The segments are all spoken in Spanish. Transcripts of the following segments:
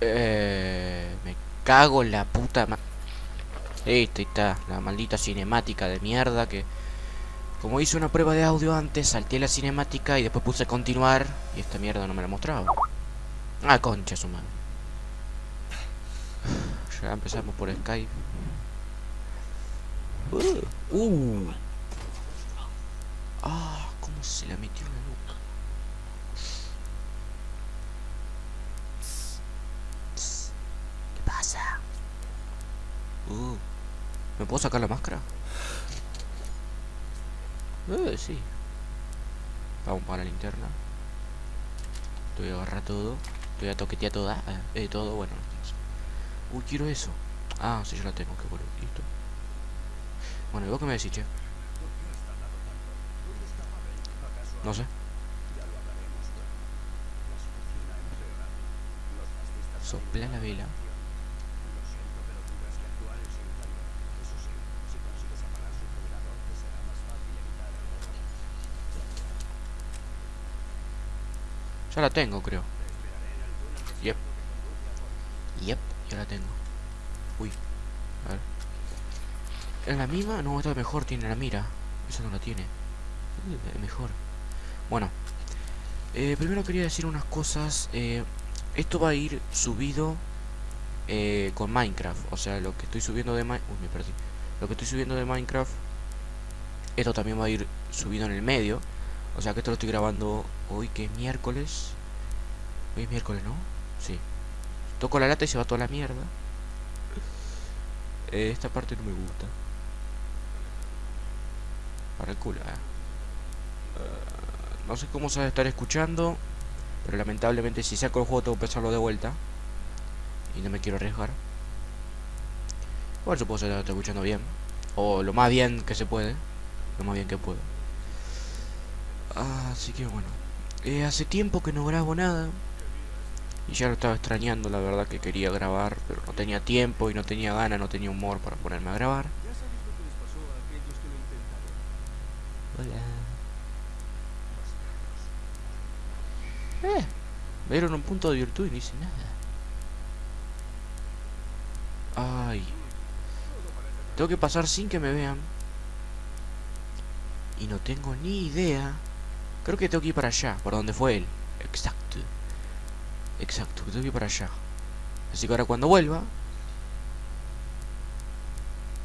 Eh, me cago en la puta ma Esta está, la maldita cinemática de mierda que... Como hice una prueba de audio antes, salté la cinemática y después puse continuar y esta mierda no me la mostraba. Ah, concha su madre. Ya empezamos por Skype. Uh, uh. Ah, cómo se la metió Uh. ¿Me puedo sacar la máscara? Eh, sí. Vamos para la linterna. Te voy a agarrar todo. Te voy a toquetear toda. Eh, todo, bueno. Uy, quiero eso. Ah, sí, yo la tengo, que bueno, listo. Bueno, ¿y vos qué me decís, che? No sé. Sopla la vela. Ya la tengo, creo. Yep. Yep, ya la tengo. Uy. A ver. ¿Es la misma? No, esta es mejor, tiene la mira. Esa no la tiene. Es mejor. Bueno. Eh, primero quería decir unas cosas. Eh, esto va a ir subido eh, con Minecraft. O sea, lo que estoy subiendo de Minecraft... Uy, me perdí. Lo que estoy subiendo de Minecraft... Esto también va a ir subido en el medio. O sea que esto lo estoy grabando hoy que es miércoles. Hoy es miércoles, ¿no? Sí. Toco la lata y se va toda la mierda. Eh, esta parte no me gusta. Para el culo, eh. No sé cómo se va a estar escuchando. Pero lamentablemente si saco el juego tengo que empezarlo de vuelta. Y no me quiero arriesgar. Supongo que se está escuchando bien. O lo más bien que se puede. Lo más bien que puedo. Ah, así que bueno. Eh, hace tiempo que no grabo nada. Y ya lo estaba extrañando, la verdad que quería grabar, pero no tenía tiempo y no tenía ganas, no tenía humor para ponerme a grabar. Hola. Eh, me dieron un punto de virtud y no hice nada. Ay. Tengo que pasar sin que me vean. Y no tengo ni idea. Creo que tengo que ir para allá, por donde fue él. Exacto. Exacto, tengo que ir para allá. Así que ahora cuando vuelva...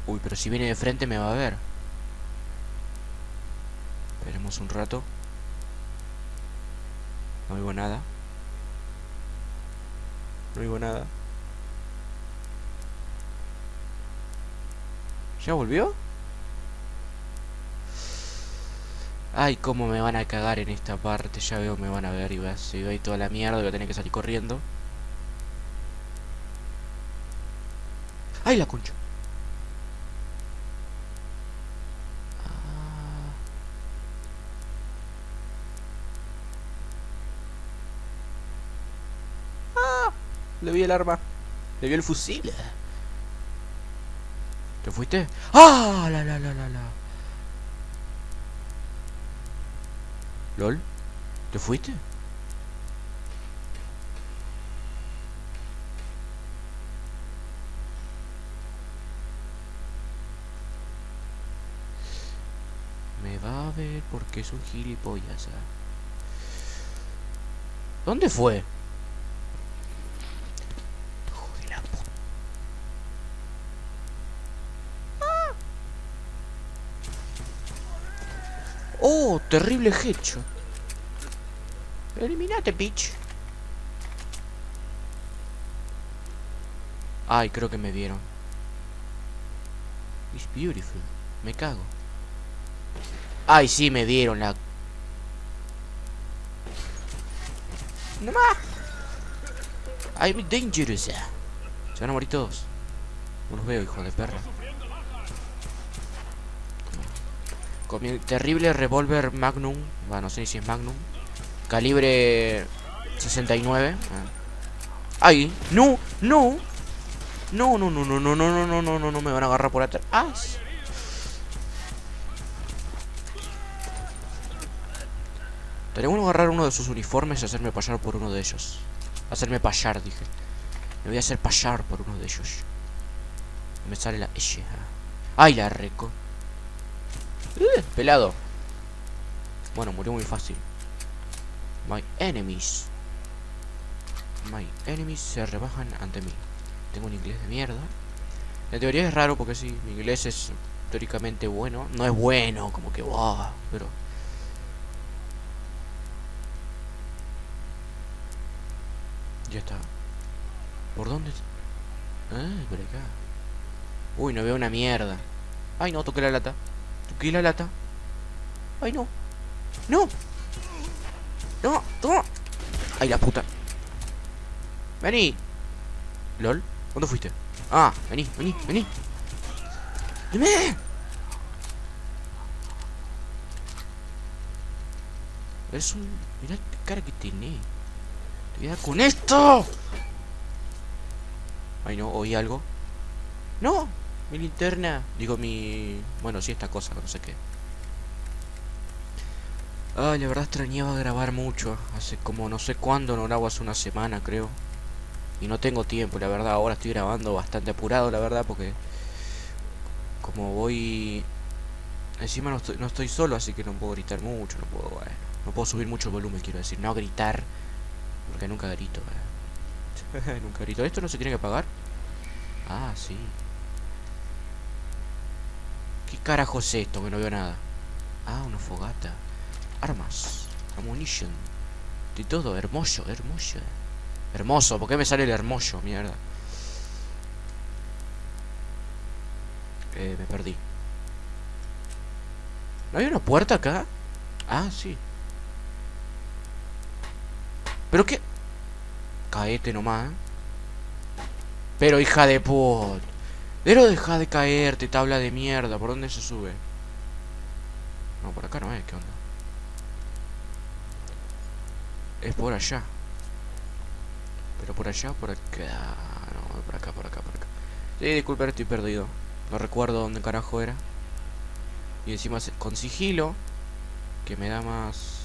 Uy, pero si viene de frente me va a ver. Esperemos un rato. No oigo nada. No oigo nada. ¿Ya volvió? Ay, cómo me van a cagar en esta parte. Ya veo, me van a ver y va, se va a ir toda la mierda. Voy a tener que salir corriendo. ¡Ay, la concha! Ah. Le vi el arma. Le vi el fusil. ¿Te fuiste? ¡Ah! La, la, la, la, la. ¿Lol? ¿Te fuiste? Me va a ver porque es un gilipollas. ¿ah? ¿Dónde fue? ¡Ah! ¡Oh! Terrible headshot. Eliminate, bitch. Ay, creo que me vieron. It's beautiful. Me cago. Ay, sí, me vieron la... ¡No más! I'm dangerous. Se van a morir todos. No los veo, hijo de perra. Con mi terrible revólver Magnum. Bueno, no sé si es Magnum. Calibre 69. ¡Ay! ¡No! ¡No! No, no, no, no, no, no, no, no, no, no, no me van a agarrar por atrás. Ah, Estaría bueno agarrar uno de sus uniformes y hacerme pasar por uno de ellos. Hacerme pasar, dije. Me voy a hacer pasar por uno de ellos. Me sale la S. Ah. ¡Ay, la reco! Uh, pelado. Bueno, murió muy fácil. My enemies. My enemies se rebajan ante mí. Tengo un inglés de mierda. En teoría es raro porque sí, mi inglés es teóricamente bueno. No es bueno, como que wow, pero... Ya está. ¿Por dónde? Ah, por acá. Uy, no veo una mierda. Ay, no, toqué la lata. Toqué la lata. Ay, no. ¡No! ¡No! ¡Toma! ¡Ay, la puta! ¡Vení! ¿Lol? ¿Dónde fuiste? Ah, vení, vení, vení. ¡Dime! Es un... Mirá qué cara que tiene. Te voy a dar con esto. Ay, no, oí algo. ¡No! Mi linterna. Digo, mi... Bueno, sí, esta cosa, no sé qué. Ay, la verdad extrañaba grabar mucho. Hace como no sé cuándo, no grabo hace una semana, creo. Y no tengo tiempo, la verdad. Ahora estoy grabando bastante apurado, la verdad, porque... Como voy... Encima no estoy, no estoy solo, así que no puedo gritar mucho, no puedo... No puedo subir mucho el volumen, quiero decir. No gritar, porque nunca grito, nunca grito. ¿Esto no se tiene que pagar? Ah, sí. ¿Qué carajo es esto? Que no veo nada. Ah, una fogata. Armas. Ammunition. De todo. Hermoso, hermoso. Hermoso. ¿Por qué me sale el hermoso? Mierda. Eh, me perdí. ¿No hay una puerta acá? Ah, sí. ¿Pero qué? Caete nomás, ¿eh? Pero hija de put. Pero deja de caerte, tabla de mierda. ¿Por dónde se sube? No, por acá no es. ¿Qué onda? Es por allá. Pero por allá, por acá. No, por acá, por acá, por acá. Sí, disculpen, estoy perdido. No recuerdo dónde carajo era. Y encima con sigilo. Que me da más...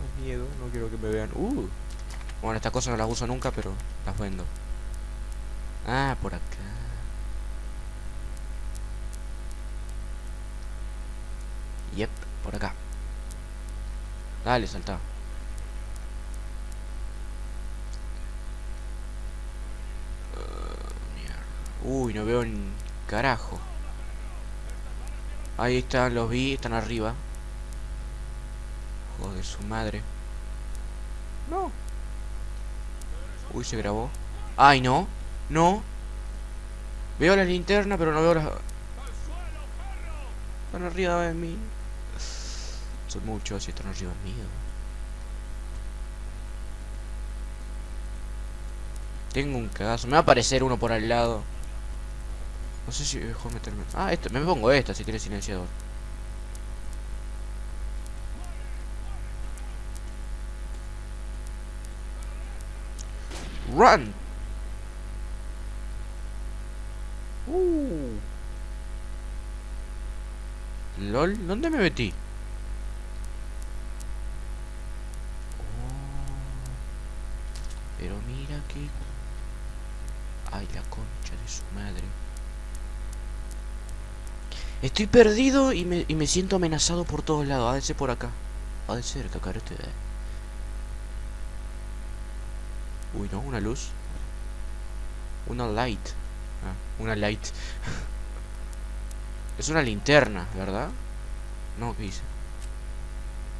Más miedo. No quiero que me vean. Uh. Bueno, estas cosas no las uso nunca, pero las vendo. Ah, por acá. Yep, por acá. Dale, salta. Uh, Uy, no veo en carajo. Ahí están, los vi, están arriba. Joder, su madre. No. Uy, se grabó. Ay, no. No. Veo la linterna, pero no veo las... Están arriba de mí. Son muchos y están arriba de mí. Tengo un cagazo. Me va a aparecer uno por al lado. No sé si mejor meterme... Ah, esto. Me pongo esta si tiene silenciador. Run. Uh. LOL, ¿dónde me metí? Pero mira que... Ay, la concha de su madre. Estoy perdido y me, y me siento amenazado por todos lados. Ha por acá. Ha de ser, cacarete. Uy, no, una luz. Una light. Ah, una light. es una linterna, ¿verdad? No, ¿qué hice?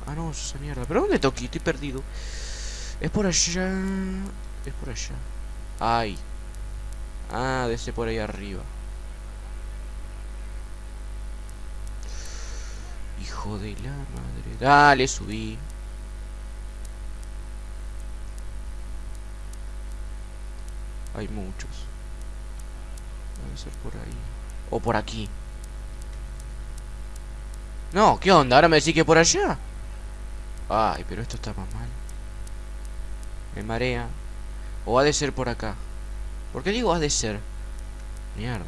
Ah, no, es esa mierda. ¿Pero dónde toqué? Estoy perdido. Es por allá. Es por allá. Ay. Ah, de por ahí arriba. Hijo de la madre. Dale, subí. Hay muchos. Debe ser por ahí. O por aquí. No, ¿qué onda? Ahora me decís que por allá. Ay, pero esto está más mal. Me marea. O ha de ser por acá. ¿Por qué digo ha de ser? Mierda.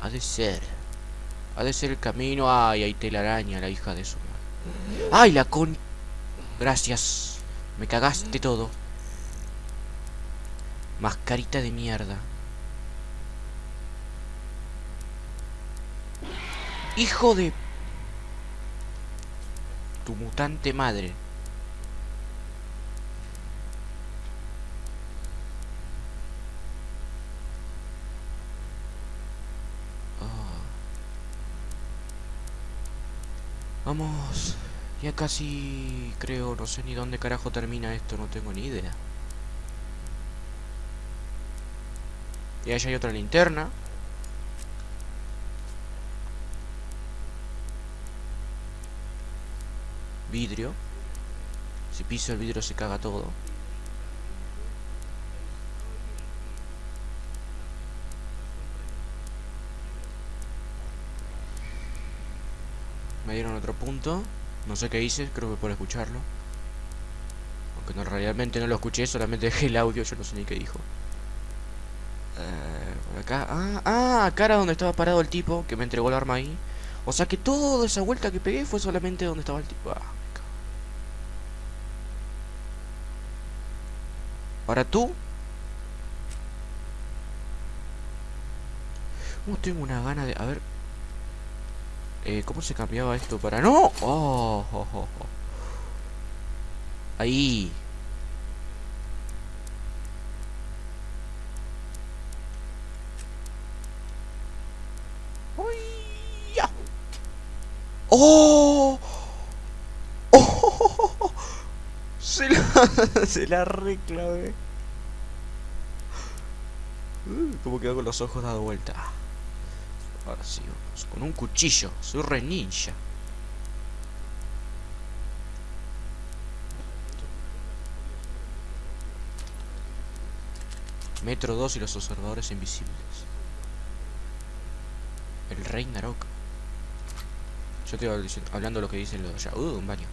Ha de ser. Ha de ser el camino. Ay, hay telaraña, la hija de su madre. ¡Ay, la con... Gracias. Me cagaste todo. Mascarita de mierda. Hijo de... Tu mutante madre. Vamos. Ya casi creo, no sé ni dónde carajo termina esto, no tengo ni idea. Y allá hay otra linterna. Vidrio. Si piso el vidrio se caga todo. Me dieron otro punto. No sé qué hice, creo que por escucharlo. Aunque no, realmente no lo escuché, solamente dejé el audio, yo no sé ni qué dijo. Eh, por acá. Ah, ah, acá era donde estaba parado el tipo que me entregó el arma ahí. O sea que toda esa vuelta que pegué fue solamente donde estaba el tipo. Ah. Ahora tú. No tengo una gana de. A ver. Eh, ¿Cómo se cambiaba esto para.? ¡No! Oh, oh, oh, oh. Ahí. ¡Uy! ¡Ya! ¡Oh! ¡Oh! Se la, se la reclavé. Uh, ¿Cómo quedó con los ojos dado vuelta? Ahora sí, vamos. Con un cuchillo. Soy re ninja. Metro 2 y los observadores invisibles. El rey Narok. Yo diciendo- hablando de lo que dicen los de allá. Uh, un baño.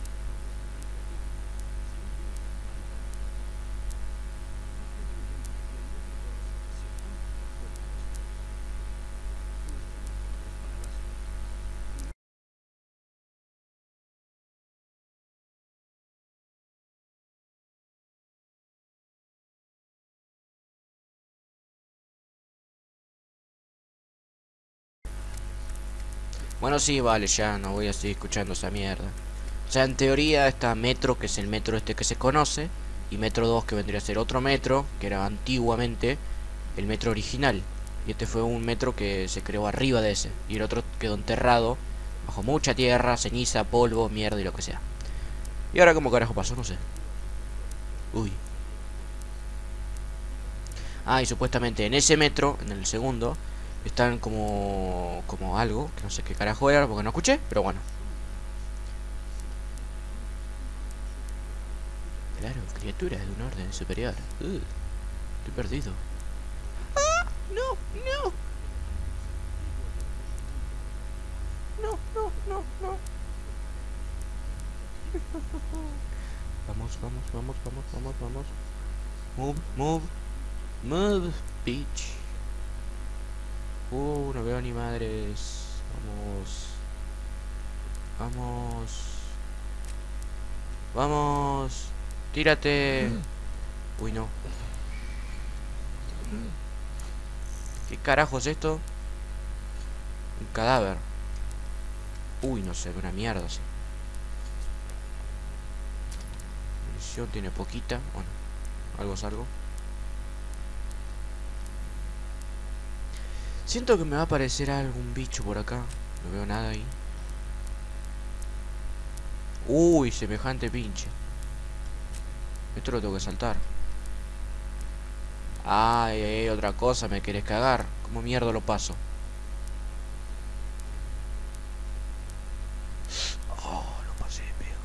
Bueno, sí, vale, ya no voy a seguir escuchando esa mierda. O sea, en teoría está Metro, que es el metro este que se conoce, y Metro 2, que vendría a ser otro metro, que era antiguamente el metro original. Y este fue un metro que se creó arriba de ese, y el otro quedó enterrado, bajo mucha tierra, ceniza, polvo, mierda y lo que sea. Y ahora, ¿cómo carajo pasó? No sé. Uy. Ah, y supuestamente en ese metro, en el segundo, están como como algo que no sé qué carajo era porque no escuché pero bueno. Claro criaturas de un orden superior. Uh, estoy perdido. ¡Ah! no no. No no no no. Vamos vamos vamos vamos vamos vamos. Move move move bitch Uh, no veo ni madres. Vamos. Vamos. Vamos. Tírate. Uy, no. ¿Qué carajo es esto? Un cadáver. Uy, no sé, una mierda así. Munición tiene poquita. Bueno, algo es algo. Siento que me va a aparecer algún bicho por acá. No veo nada ahí. Uy, semejante pinche. Esto lo tengo que saltar. Ay, ay, otra cosa, me querés cagar. ¿Cómo mierda lo paso? Oh, lo pasé pedo.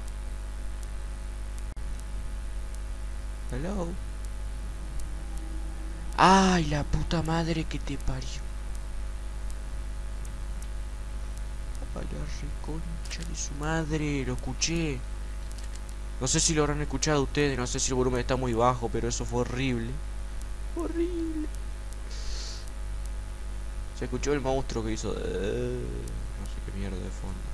Hello. Ay, la puta madre que te parió. la reconcha de su madre, lo escuché. No sé si lo habrán escuchado ustedes, no sé si el volumen está muy bajo, pero eso fue horrible. Horrible. Se escuchó el monstruo que hizo... De... No sé qué mierda de fondo.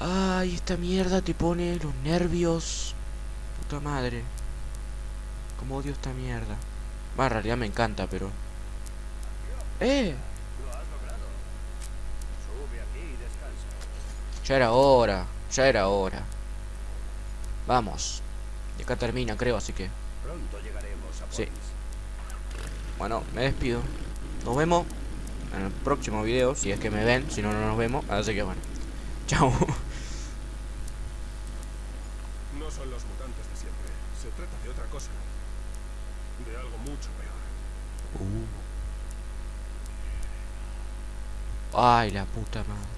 Ay, esta mierda te pone los nervios. Puta madre. Como odio esta mierda. Bah, en realidad me encanta, pero... ¡Eh! Ya era hora. Ya era hora. Vamos. Y acá termina, creo, así que... Pronto llegaremos a Sí. Bueno, me despido. Nos vemos en el próximo video, si es que me ven, si no, no nos vemos. Así que bueno. Chao. No son los mutantes de siempre. Se trata de otra cosa. De algo mucho peor. Ay, la puta madre.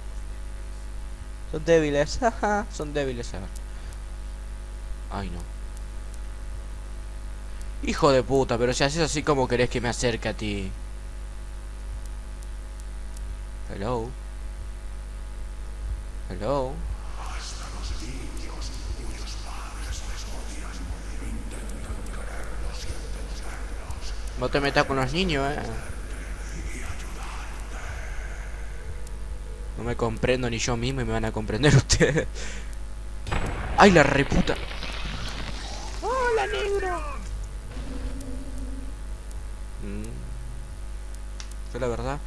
Son débiles, son débiles, a ver. Ay, no. Hijo de puta, pero si haces así como querés que me acerque a ti. Hello. Hello. No te metas con los niños, eh. No me comprendo ni yo mismo y me van a comprender ustedes. ¡Ay, la reputa! ¡Hola, negro! Mm. Yo la verdad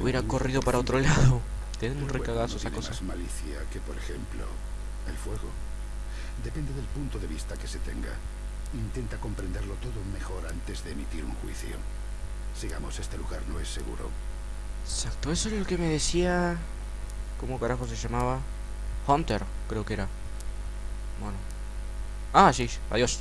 hubiera corrido para otro lado. Tienen un recagazo esa cosa. más malicia que, por ejemplo, el fuego. Depende del punto de vista que se tenga. Intenta comprenderlo todo mejor antes de emitir un juicio. Sigamos, este lugar no es seguro. Exacto, eso es lo que me decía... ¿Cómo carajo se llamaba? Hunter, creo que era. Bueno. Ah, sí, adiós.